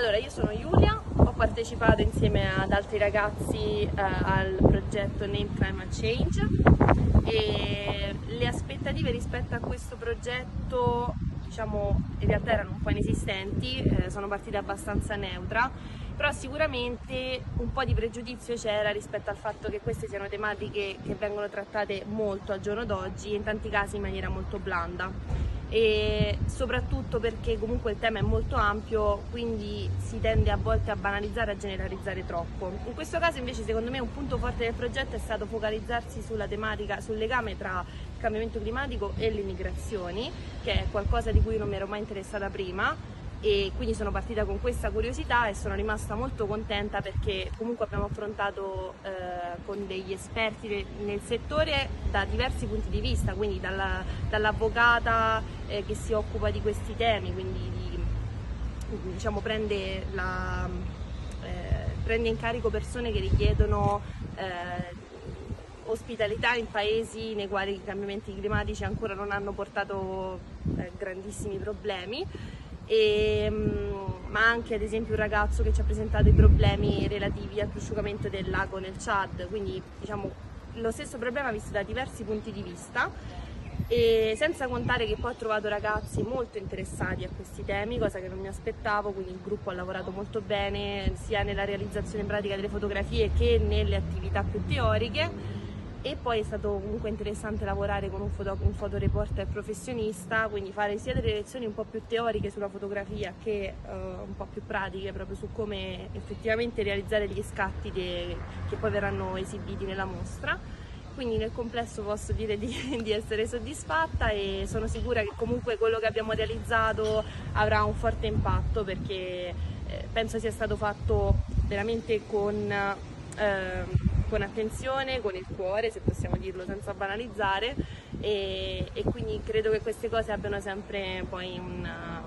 Allora, io sono Giulia, ho partecipato insieme ad altri ragazzi eh, al progetto Name Climate Change e le aspettative rispetto a questo progetto diciamo in realtà erano un po' inesistenti, eh, sono partite abbastanza neutra, però sicuramente un po' di pregiudizio c'era rispetto al fatto che queste siano tematiche che vengono trattate molto al giorno d'oggi e in tanti casi in maniera molto blanda e soprattutto perché comunque il tema è molto ampio, quindi si tende a volte a banalizzare, a generalizzare troppo. In questo caso invece secondo me un punto forte del progetto è stato focalizzarsi sulla tematica, sul legame tra il cambiamento climatico e le migrazioni, che è qualcosa di cui non mi ero mai interessata prima e quindi sono partita con questa curiosità e sono rimasta molto contenta perché comunque abbiamo affrontato eh, con degli esperti nel settore da diversi punti di vista, quindi dalla, dall'avvocata eh, che si occupa di questi temi, quindi di, diciamo, prende, la, eh, prende, in carico persone che richiedono eh, ospitalità in paesi nei quali i cambiamenti climatici ancora non hanno portato eh, grandissimi problemi e, mm, ma anche ad esempio un ragazzo che ci ha presentato i problemi relativi al prosciugamento del lago nel Chad, quindi diciamo lo stesso problema visto da diversi punti di vista. E senza contare che poi ho trovato ragazzi molto interessati a questi temi, cosa che non mi aspettavo, quindi il gruppo ha lavorato molto bene sia nella realizzazione pratica delle fotografie che nelle attività più teoriche e poi è stato comunque interessante lavorare con un, foto, un fotoreporter professionista, quindi fare sia delle lezioni un po' più teoriche sulla fotografia che uh, un po' più pratiche proprio su come effettivamente realizzare gli scatti de, che poi verranno esibiti nella mostra. Quindi nel complesso posso dire di, di essere soddisfatta e sono sicura che comunque quello che abbiamo realizzato avrà un forte impatto perché eh, penso sia stato fatto veramente con... Eh, con attenzione, con il cuore, se possiamo dirlo senza banalizzare, e, e quindi credo che queste cose abbiano sempre poi una,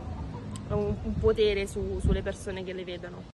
un, un potere su, sulle persone che le vedono.